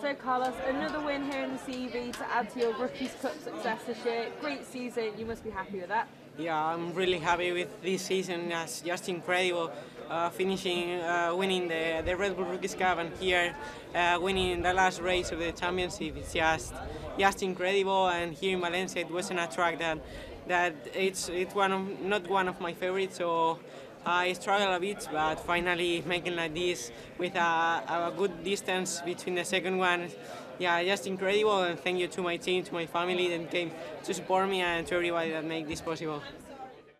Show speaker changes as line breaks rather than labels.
So, Carlos, another win here in the CEV to add to your Rookies Cup success this year. Great season, you must be happy with that.
Yeah, I'm really happy with this season. It's just incredible. Uh, finishing, uh, winning the, the Red Bull Rookies Cup, and here uh, winning the last race of the championship. It's just just incredible. And here in Valencia, it wasn't a track that that it's it's one of not one of my favorites. So Uh, I struggle a bit, but finally making like this with a, a good distance between the second one. Yeah, just incredible. And thank you to my team, to my family that came to support me, and to everybody that made this possible.